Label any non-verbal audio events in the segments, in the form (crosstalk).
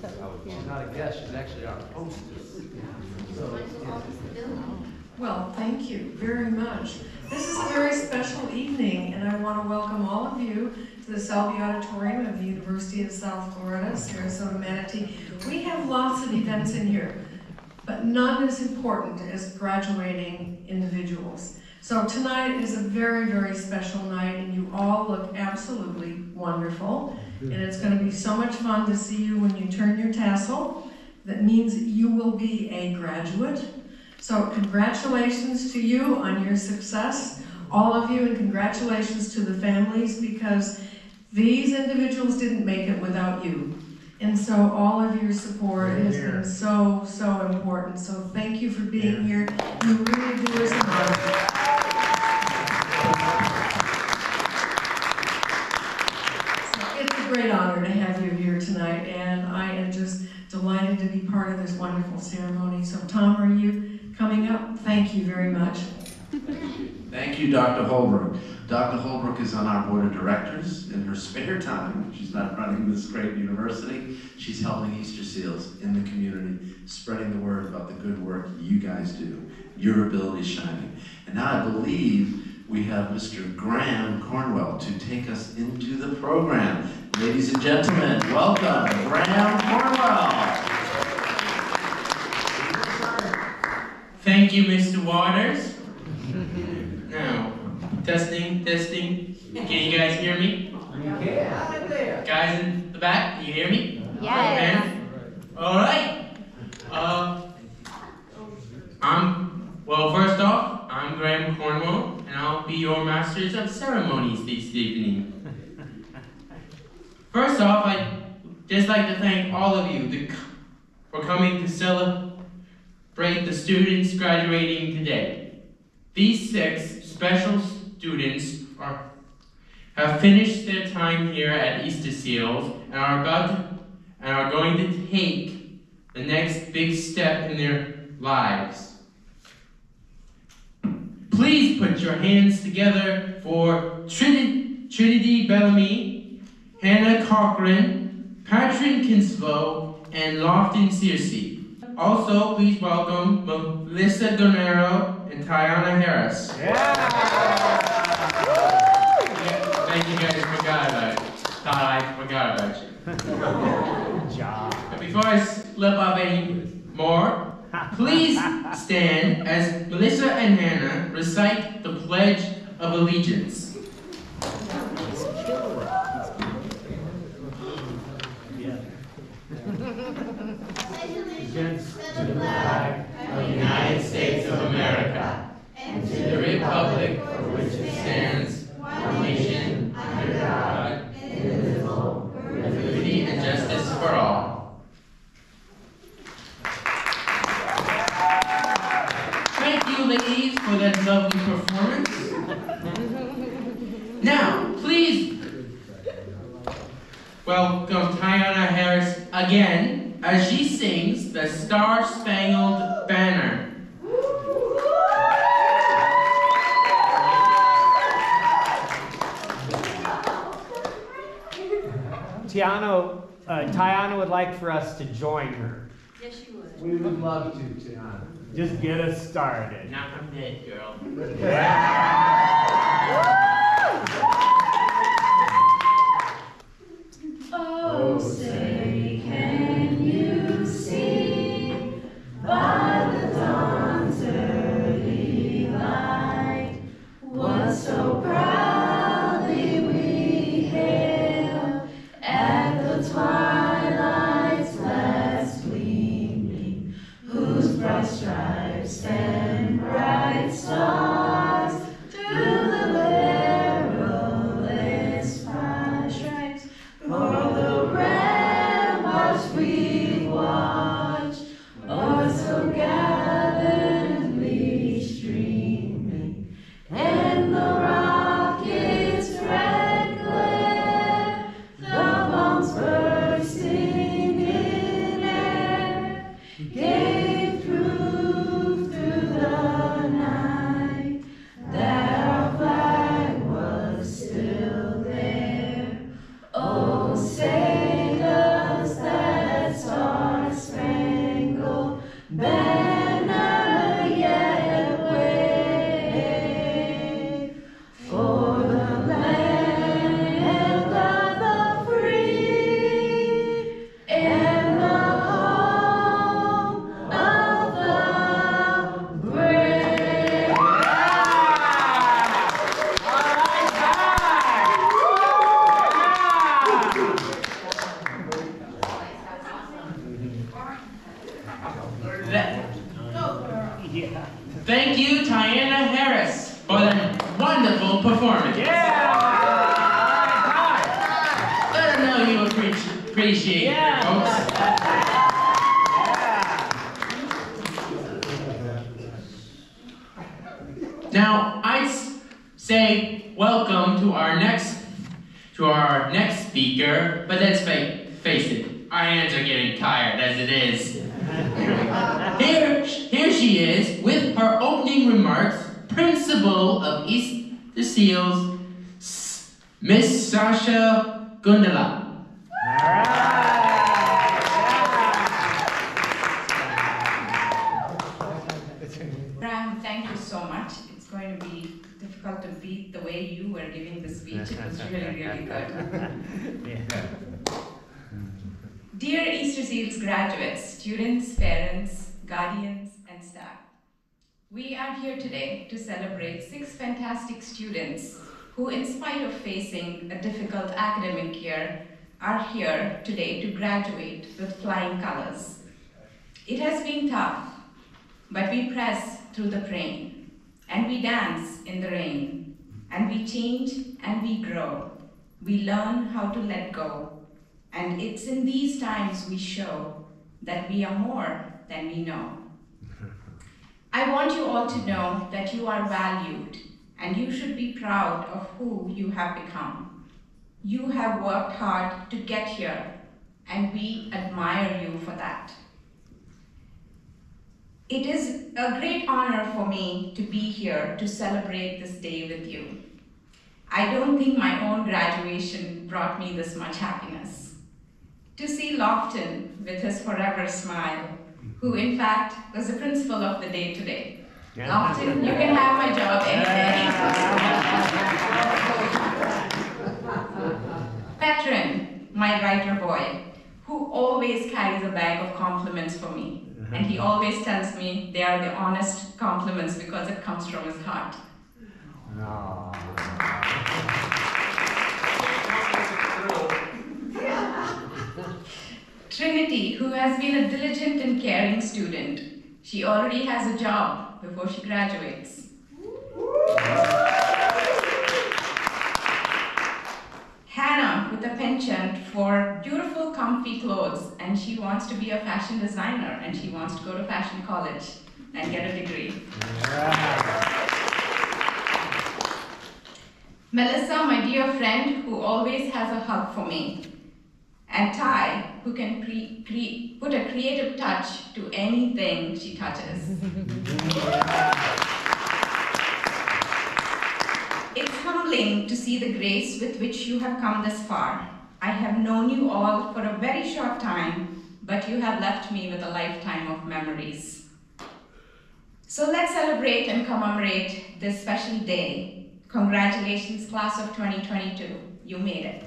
She's not a guest, she's actually our hostess. So, Well, thank you very much. This is a very special evening, and I want to welcome all of you to the Selby Auditorium of the University of South Florida, Sarasota Manatee. We have lots of events in here, but none as important as graduating individuals. So tonight is a very, very special night, and you all look absolutely wonderful. And it's going to be so much fun to see you when you turn your tassel. That means you will be a graduate. So congratulations to you on your success, all of you, and congratulations to the families because these individuals didn't make it without you. And so all of your support has been so, so important. So thank you for being here. You really do us an honor. Honor to have you here tonight, and I am just delighted to be part of this wonderful ceremony. So Tom, are you coming up? Thank you very much. Thank you, Dr. Holbrook. Dr. Holbrook is on our board of directors. In her spare time, she's not running this great university, she's helping Easter Seals in the community, spreading the word about the good work you guys do. Your ability shining. And now I believe we have Mr. Graham Cornwell to take us into the program. Ladies and gentlemen, welcome, Graham Cornwell. Thank you, Mr. Waters. Now, testing, testing. Can you guys hear me? yeah. Guys in the back, you hear me? Yes. All right. Uh, I'm well. First off, I'm Graham Cornwell, and I'll be your masters of ceremonies this evening. First off, I'd just like to thank all of you for coming to celebrate the students graduating today. These six special students are have finished their time here at Easter Seals and are about to, and are going to take the next big step in their lives. Please put your hands together for Trinity, Trinity Bellamy, Hana Cochran, Patrin Kinslow, and Loftin Searcy. Also, please welcome Melissa Donero and Tyi'onna Harris. Yeah! Thank you guys. Forgot about it. Thought I forgot about you. (laughs) Good job. But before I slip up any more, please stand as Melissa and Hana recite the Pledge of Allegiance. To the flag of the United States of America and to the republic for which it stands, one nation, under God, indivisible, with liberty and justice for all. Thank you, ladies, for that lovely performance. Now, please welcome Tyi'onna Harris again as she sings the Star Spangled Banner. Tiano, uh, Tyi'onna would like for us to join her. Yes, you would. We would love to, Tyi'onna. Just get us started. Knock 'em dead, girl. Oh, is. Here, here she is with her opening remarks, principal of East the Seals, S- Miss Sasha Gundala. Graham, thank you so much. It's going to be difficult to beat the way you were giving the speech. It was really, really good. (laughs) Dear Easter Seals graduates, students, parents, guardians, and staff, we are here today to celebrate six fantastic students who, in spite of facing a difficult academic year, are here today to graduate with flying colors. It has been tough, but we press through the rain, and we dance in the rain, and we change and we grow. We learn how to let go, and it's in these times we show that we are more than we know. (laughs) I want you all to know that you are valued, and you should be proud of who you have become. You have worked hard to get here, and we admire you for that. It is a great honor for me to be here to celebrate this day with you. I don't think my own graduation brought me this much happiness. To see Loftin with his forever smile, who in fact was the principal of the day today. Loftin, you can have my job any day. (laughs) My writer boy, who always carries a bag of compliments for me. Mm-hmm. And he always tells me they are the honest compliments because it comes from his heart. Trinity, who has been a diligent and caring student. She already has a job before she graduates. Hana with a penchant for beautiful, comfy clothes, and she wants to be a fashion designer and she wants to go to fashion college and get a degree. Melissa, my dear friend, who always has a hug for me. And Ty, who can cre- cre- put a creative touch to anything she touches. It's humbling to see the grace with which you have come this far. I have known you all for a very short time, but you have left me with a lifetime of memories. So let's celebrate and commemorate this special day. Congratulations, class of 2022. You made it.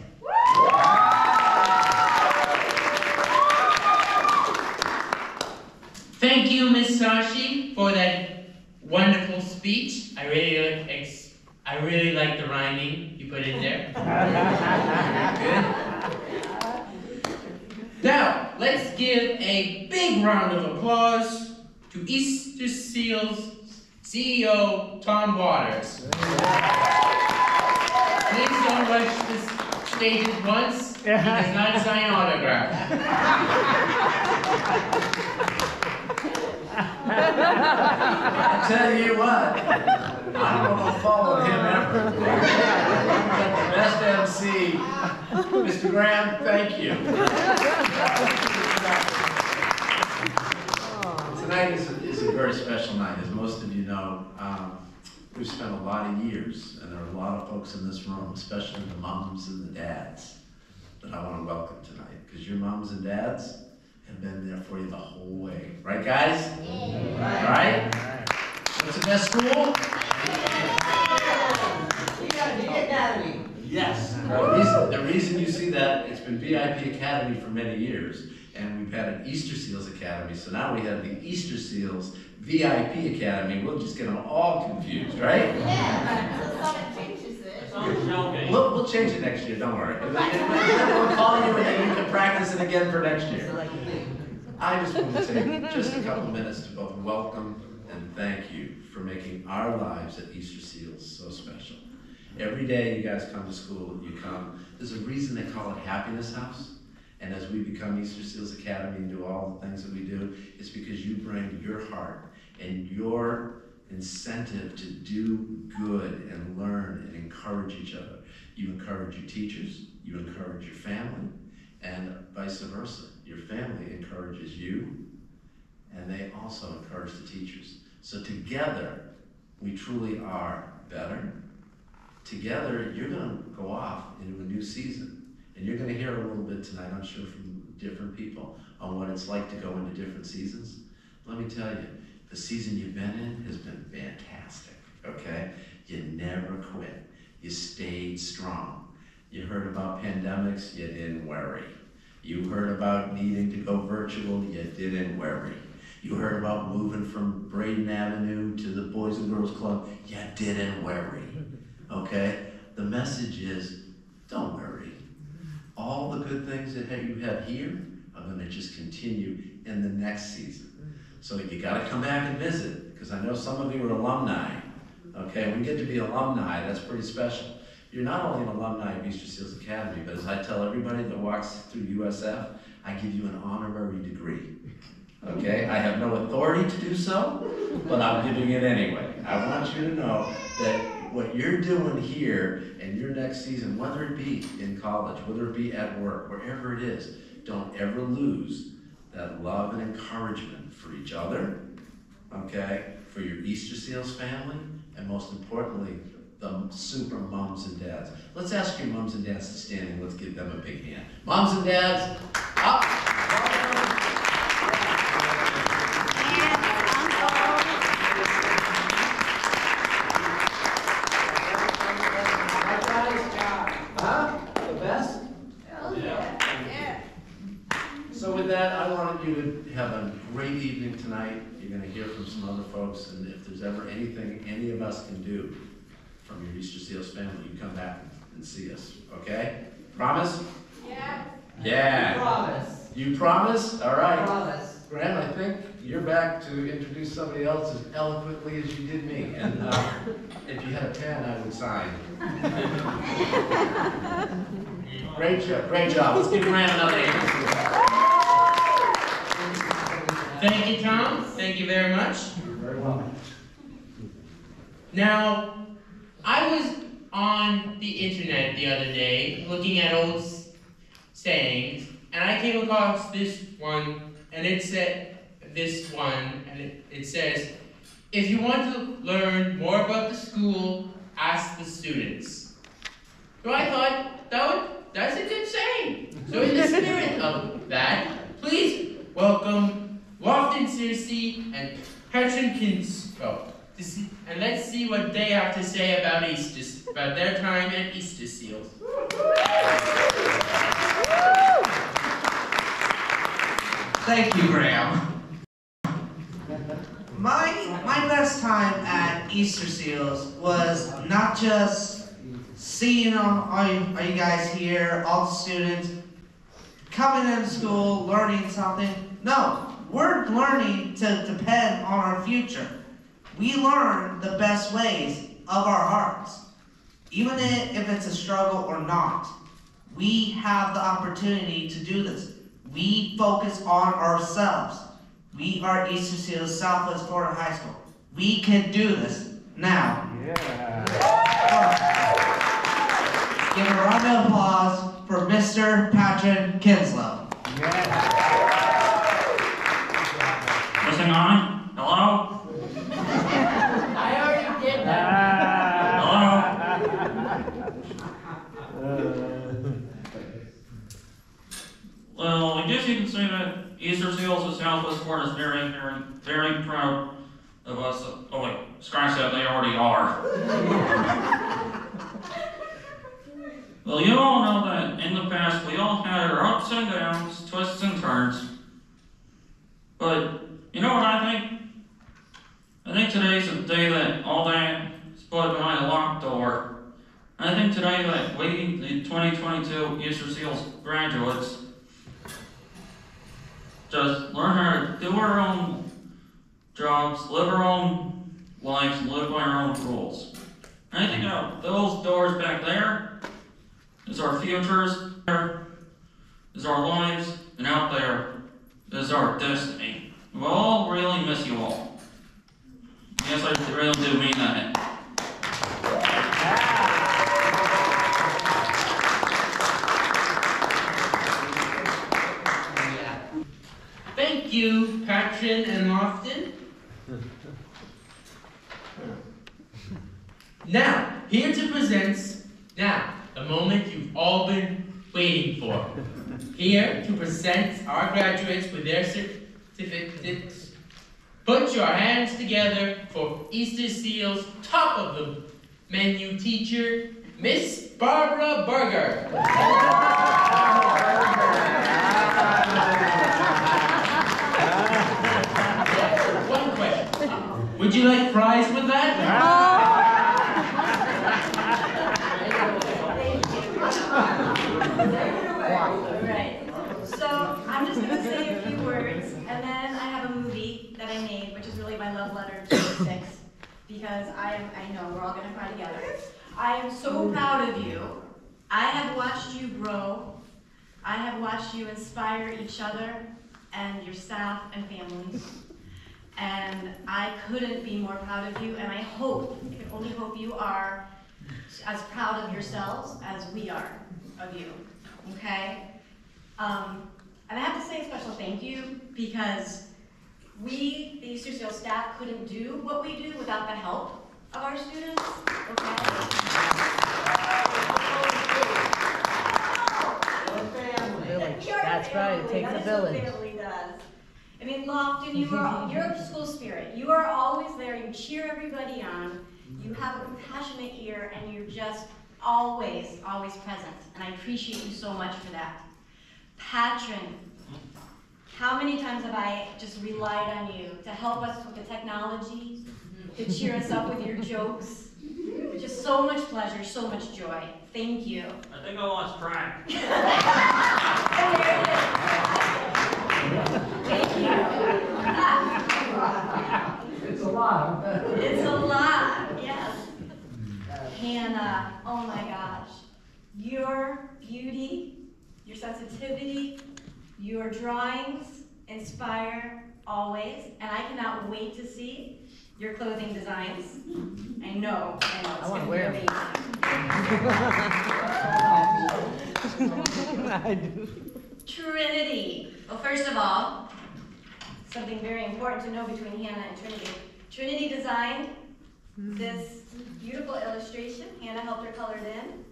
Thank you, Miss Sashi, for that wonderful speech. I really like I really like the rhyming you put in there. Good. Now, let's give a big round of applause to Easter Seals CEO Tom Waters. Please don't rush the stages once. He does not sign autographs. I tell you what, I don't know follow him ever. the best MC. Mr. Graham, thank you. Tonight is, a- is a very special night, as most of you know. We've spent a lot of years, and there are a lot of folks in this room, especially the moms and the dads, that I want to welcome tonight, because your moms and dads have been there for you the whole way. Right, guys? Right? What's the best school? Yes. The reason, the reason you see that, it's been VIP Academy for many years, and we've had an Easter Seals Academy, so now we have the Easter Seals VIP Academy. We'll just get them all confused, right? Yeah. We'll, we'll change it next year, don't worry. (laughs) We'll call you and then you can practice it again for next year. I just want to take just a couple minutes to both welcome and thank you for making our lives at Easter Seals so special. Every day you guys come to school, you come, there's a reason they call it Happiness House. And as we become Easter Seals Academy and do all the things that we do, it's because you bring your heart and your incentive to do good and learn and encourage each other. You encourage your teachers, you encourage your family, and vice versa. Your family encourages you, and they also encourage the teachers. So together, we truly are better. Together, you're going to go off into a new season. And you're going to hear a little bit tonight, I'm sure, from different people on what it's like to go into different seasons. Let me tell you, the season you've been in has been fantastic, okay? You never quit. You stayed strong. You heard about pandemics, you didn't worry. You heard about needing to go virtual, you didn't worry. You heard about moving from Braden Avenue to the Boys and Girls Club, you didn't worry. Okay? The message is don't worry. All the good things that you have here are going to just continue in the next season. So you got to come back and visit because I know some of you are alumni. Okay, we get to be alumni, that's pretty special. You're not only an alumni of Easter Seals Academy, but as I tell everybody that walks through USF, I give you an honorary degree. Okay, I have no authority to do so, but I'm giving it anyway. I want you to know that what you're doing here in your next season, whether it be in college, whether it be at work, wherever it is, don't ever lose that love and encouragement for each other, okay, for your Easter Seals family, and most importantly, the super moms and dads. Let's ask your moms and dads to stand and let's give them a big hand. Moms and dads, up! Folks, and if there's ever anything any of us can do from your Easter Seals family, you come back and see us, okay? Promise? Yeah. Yeah. Promise. You promise? All right. Promise. Graham, I think you're back to introduce somebody else as eloquently as you did me. And uh, if you had a pen, I would sign. (laughs) Great job, great job. Let's give Graham another hand. Thank you, Tom. Thank you very much. Now, I was on the internet the other day looking at old sayings, and I came across this one, and it said, this one, and it, it says, if you want to learn more about the school, ask the students. So I thought that would, that's a good saying. So in the spirit of that, please welcome Loftin Searcy and Oh, to see- And let's see what they have to say about Easter, about their time at Easter Seals. Thank you, Graham. My my best time at Easter Seals was not just seeing all, all, you, you guys here, all the students coming into school, learning something. No, we're learning to depend on our future. We learn the best ways of our hearts, even if it's a struggle or not. We have the opportunity to do this. We focus on ourselves. We are Easter Seals Southwest Florida High School. We can do this now. Yeah. Give a round of applause for Mr. Patrin Kinslow. Yeah. On? Hello? I already did that. Hello? Uh, well, I guess you can say that Easter Seals of Southwest Florida is very, very, very proud of us. Oh wait, scratch that, they already are. well, you all know that in the past we all had our ups and downs, twists and turns. But you know what I think? I think today's the day that all that is put behind a locked door. And I think today that we, the 2022 Easter Seals graduates, just learn how to do our own jobs, live our own lives, live by our own rules. And I think out those doors back there is our futures, there is our lives, and out there is our destiny. We'll all really miss you all. Yes, I really do mean that. Thank you, Patrin and Loftin. Now, here to present, now, the moment you've all been waiting for. Here to present our graduates with their certificates. Put your hands together for Easter Seal's top of the menu teacher, Miss Barbara Berger. (laughs) One question. Would you like fries with that? Ah. Right. So I'm just gonna say a few words, and then I have a movie that I made, which is really my love letter to the six, because I am, I know, we're all gonna cry together. I am so proud of you. I have watched you grow. I have watched you inspire each other and your staff and families. And I couldn't be more proud of you, and I hope, I can only hope you are as proud of yourselves as we are of you, okay? Um, and I have to say a special thank you because we, the Easter Seal staff, couldn't do what we do without the help of our students, okay? That's right, it takes a That is village. what family does. I mean, Loftin, you are, (laughs) you're a school spirit. You are always there. You cheer everybody on. You have a compassionate ear, and you're just always, always present. And I appreciate you so much for that. Patrin, how many times have I just relied on you to help us with the technology, to cheer us up with your jokes? Just so much pleasure, so much joy. Thank you. I think I lost track. (laughs) Thank you. It's a lot. It's a lot, yes. Hana, oh my gosh. Your beauty, your sensitivity, your drawings inspire always, and I cannot wait to see your clothing designs. I know, I know, it's I gonna be amazing. (laughs) Trinity. Well, first of all, something very important to know between Hana and Trinity. Trinity designed this beautiful illustration. Hana helped her color it in.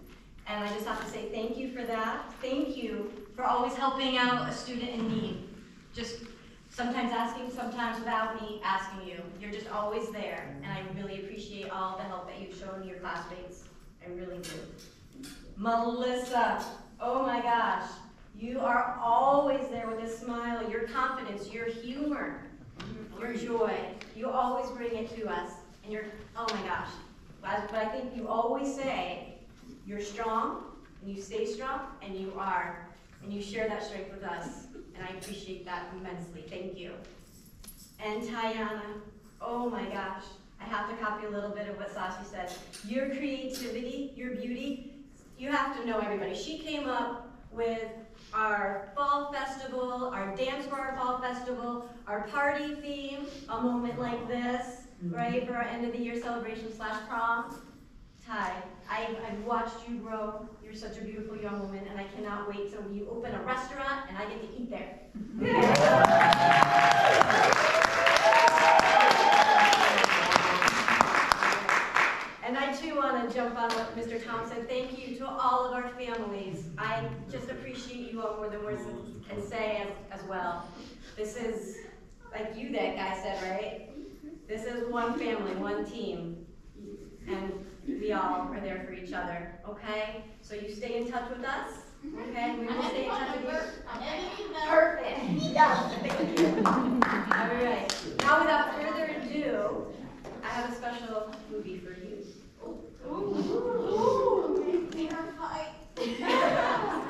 And I just have to say thank you for that. Thank you for always helping out a student in need. Just sometimes asking, sometimes without me asking you. You're just always there. And I really appreciate all the help that you've shown your classmates. I really do. Melissa, oh my gosh. You are always there with a smile, your confidence, your humor, your joy. You always bring it to us. And you're, oh my gosh. But but I think you always say, you're strong, and you stay strong, and you are. And you share that strength with us. And I appreciate that immensely. Thank you. And Tyi'onna, oh my gosh. I have to copy a little bit of what Sashi said. Your creativity, your beauty, you have to know everybody. She came up with our fall festival, our dance for our fall festival, our party theme, a moment like this, mm-hmm. right, for our end of the year celebration slash prom. Ty, I've, I've watched you grow. You're such a beautiful young woman, and I cannot wait till you open a restaurant and I get to eat there. (laughs) And I too want to jump on what Mr. Said. Thank you to all of our families. I just appreciate you all more than words can say as, as well. This is, like you, that guy said, right? This is one family, one team. And we all are there for each other, okay? So you stay in touch with us, okay? We will stay in touch with you. Perfect. Yes, thank you. All right. Now, without further ado, I have a special movie for you. Don't think. (laughs)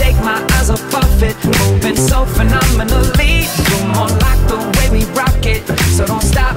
take my eyes off of it, moving so phenomenally. You're more like the way we rock it, so don't stop.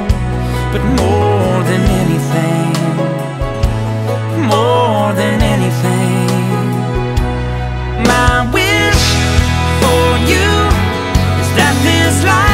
But more than anything More than anything My wish for you Is that this life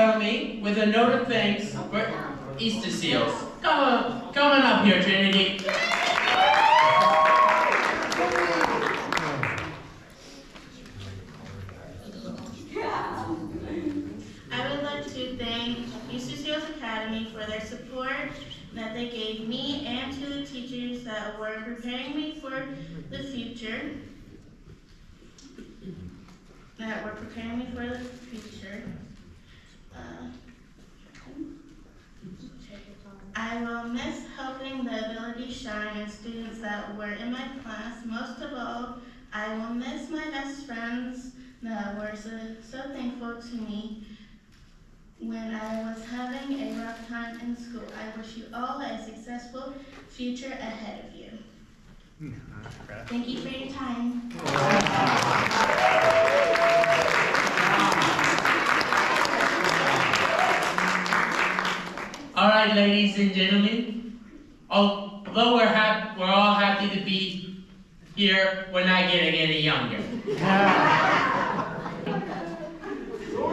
With a note of thanks for Easter seals. Come on, come on up here, Trinity. I would like to thank Easter Seals Academy for their support that they gave me and to the teachers that were preparing me for the future. That were preparing me for the future. I will miss helping the ability shine in students that were in my class. Most of all, I will miss my best friends that were so, so thankful to me when I was having a rough time in school. I wish you all a successful future ahead of you. Thank you for your time. All right, ladies and gentlemen. Oh, Although we're hap- we're all happy to be here, we're not getting any younger. (laughs)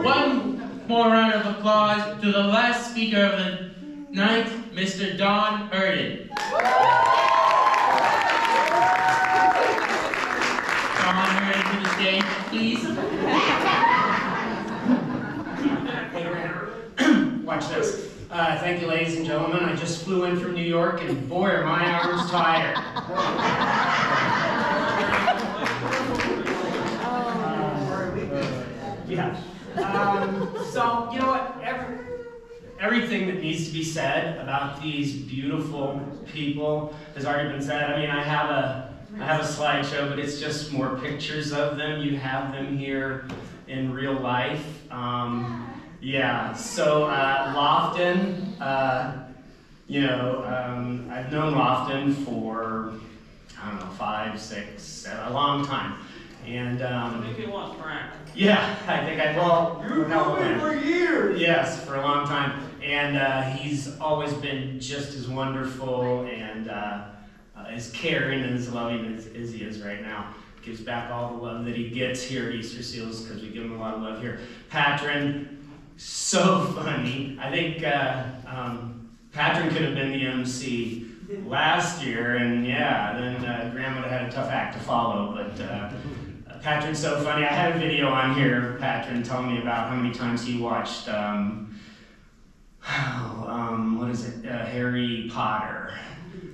One more round of applause to the last speaker of the night, Mr. Don Hurden. Don Hurden to the stage, please. Watch this. Uh, thank you, ladies and gentlemen. I just flew in from New York, and boy, are my arms tired. yeah. Um, so, you know what? Every, everything that needs to be said about these beautiful people has already been said. I mean, I have a I have a slideshow, but it's just more pictures of them. You have them here in real life. Um, Yeah, so uh, Loftin, uh, you know, um, I've known Loftin for, I don't know, five, six, seven, a long time. And, um, If you want Frank. yeah, I think I, well, You've known me for years. Yes, for a long time. And uh, he's always been just as wonderful and uh, uh, as caring and as loving as, as he is right now. Gives back all the love that he gets here at Easterseals because we give him a lot of love here. Patrin, so funny. I think uh, um, Patrin could have been the MC last year, and yeah, then uh, Graham would have had a tough act to follow. But uh, Patrin's so funny. I had a video on here, Patrin, telling me about how many times he watched, um, um, what is it, uh, Harry Potter.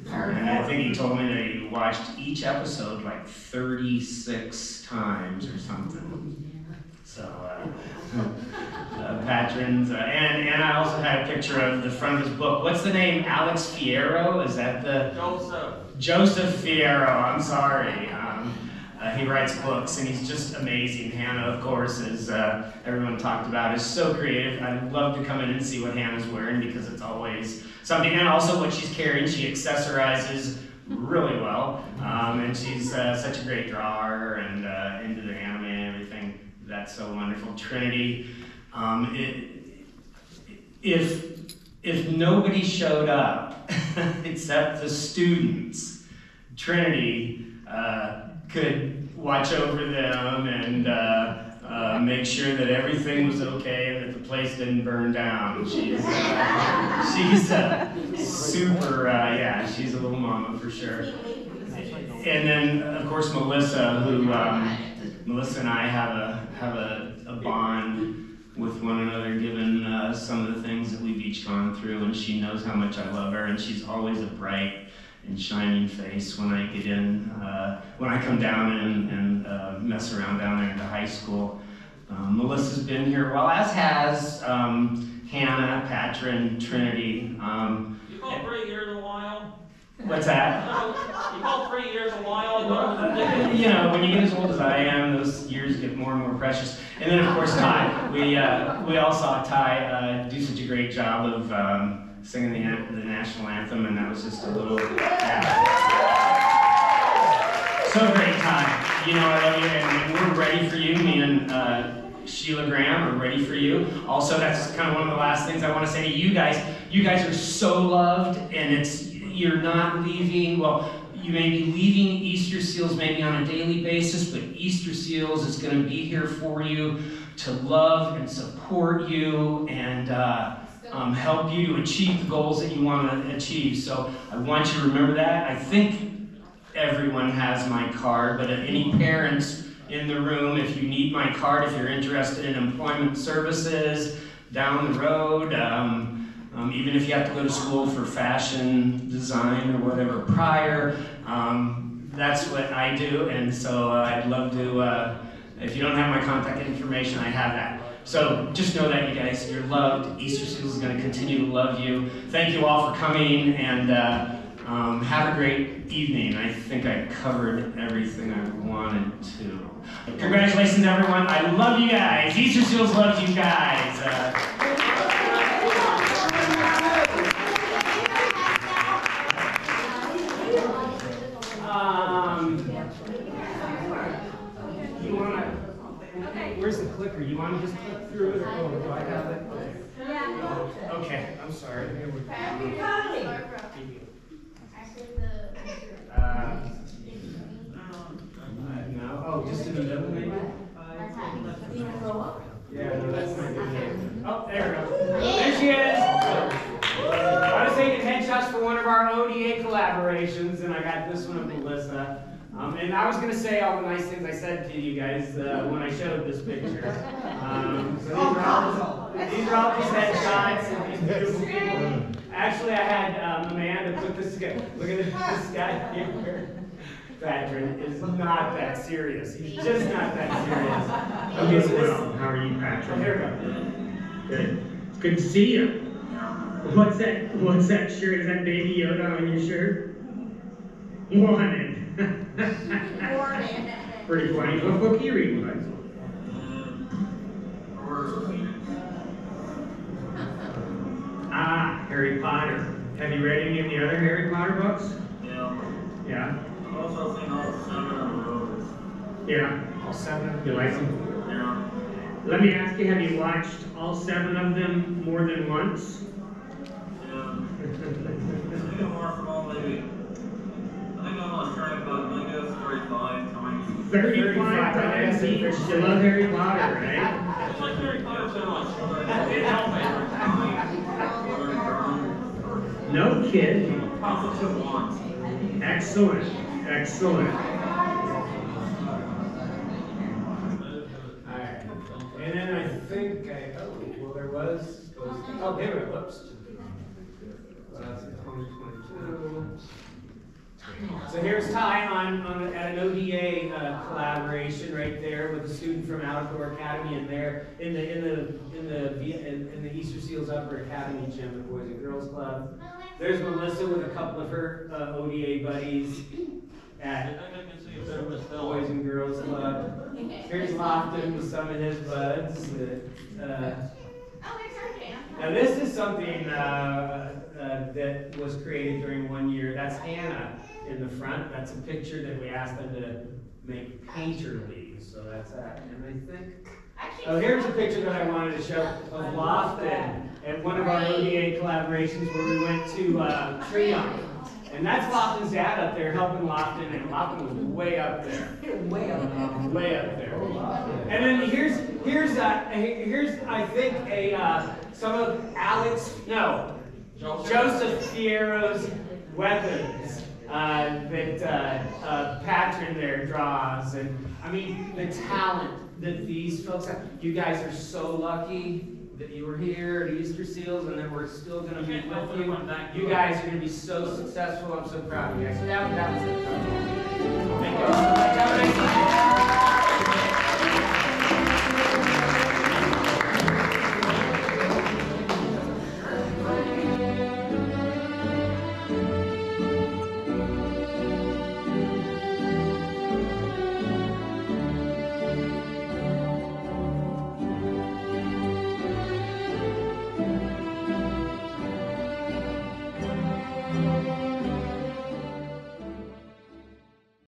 And I think he told me that he watched each episode like 36 times or something. So, uh, (laughs) uh, Patrin's, uh, and, and I also had a picture of the front of his book. What's the name? Alex Fierro? Is that the? Joseph. Joseph Fierro, I'm sorry. Um, uh, he writes books and he's just amazing. Hana, of course, as uh, everyone talked about, is so creative. I'd love to come in and see what Hana's wearing because it's always something. And also what she's carrying, she accessorizes really well. Um, and she's uh, such a great drawer and uh, into the anime and everything. That's so wonderful. Trinity, um, it, if if nobody showed up (laughs) except the students, Trinity uh, could watch over them and uh, uh, make sure that everything was okay and that the place didn't burn down. She's (laughs) uh, she's super, uh, yeah, she's a little mama for sure. And then of course Melissa, who um, Melissa and I have a have a, a bond with one another, given uh, some of the things that we've each gone through, and she knows how much I love her, and she's always a bright and shining face when I get in, uh, when I come down and, and uh, mess around down there into high school. Um, Melissa's been here, well, as has um, Hana, Patrin, Trinity. Um, You've all been here in a while? What's that? You call three years a while? Ago. you know, when you get as old as I am, those years get more and more precious. And then, of course, Ty. We uh, we all saw Ty uh, do such a great job of um, singing the, the national anthem, and that was just a little. Yeah. So great, Ty. You know, I love you, and we're ready for you. Me and uh, Sheila Graham are ready for you. Also, that's kind of one of the last things I want to say to you guys. You guys are so loved, and it's you're not leaving. Well, you may be leaving Easterseals maybe on a daily basis, but Easterseals is going to be here for you to love and support you and uh, um, help you to achieve the goals that you want to achieve. So I want you to remember that. I think everyone has my card, but any parents in the room, if you need my card, if you're interested in employment services down the road, um, um, even if you have to go to school for fashion design or whatever prior, um, that's what I do. And so uh, I'd love to, uh, if you don't have my contact information, I have that. So just know that, you guys, you're loved. Easterseals is going to continue to love you. Thank you all for coming and uh, um, have a great evening. I think I covered everything I wanted to. Congratulations, everyone. I love you guys. Easterseals loves you guys. Uh, the? You wanna just click through it or oh, do I have it? Okay, I'm sorry. Here we go. Uh, no, oh, just in the middle maybe? Yeah, no, that's not good. Oh, there we go. There she is. I want to say headshots for one of our ODA collaborations, and I got this one of Melissa. Um, and I was going to say all the nice things I said to you guys uh, when I showed this picture. Um, so these are all these are all these headshots of these beautiful people. Actually, I had um, Amanda put this together. Look at this, this guy here. Patrin is not that serious. He's just not that serious. Okay, so this. How are you, Patrin? Here we go. Good. It's good to see you. What's that? What's that shirt? Is that Baby Yoda on your shirt? Wanted. Pretty funny. What book are you reading, bud? Ah, Harry Potter. Have you read any of the other Harry Potter books? Yeah. Yeah. I've also seen all seven of the movies. Yeah. All seven. You like them? Yeah. Let me ask you, have you watched all seven of them more than once? Yeah. (laughs) I think I've watched them all maybe. I think I watched Harry Potter maybe that's 35 times. 35 times each. You love Harry Potter, right? It's like Harry Potter so much. It's all. No kid. Opposite. Excellent, excellent. Alright. And then I think I, oh, well, there was, oh, there it, whoops. Uh, 2022. So here's Ty on, on, at an ODA uh, collaboration right there with a student from Outdoor Academy in there, in the, in the, in the, in, in the Easterseals Upper Academy gym, the Boys and Girls Club. There's Melissa with a couple of her uh, ODA buddies at Boys and Girls Club. Here's Loftin with some of his buds. uh, now this is something uh, uh, that was created during one year. That's Hana in the front. That's a picture that we asked them to make painterly. So that's that. And I think. Oh, here's a picture that I wanted to show of Loftin at one of our ODA collaborations where we went to uh, Treon. And that's Loftin's dad up there helping Loftin, and Loftin was way up there. (laughs) Way up there. Way up there. And then here's here's uh, here's I think a uh, some of Alex no Joseph Fierro's weapons uh, that uh, uh, Patrin there draws. And I mean, the talent that these folks have. You guys are so lucky that you were here at Easterseals and that we're still going to be with you. You guys are going to be so successful. I'm so proud of you guys. So that, that was it. Thank you.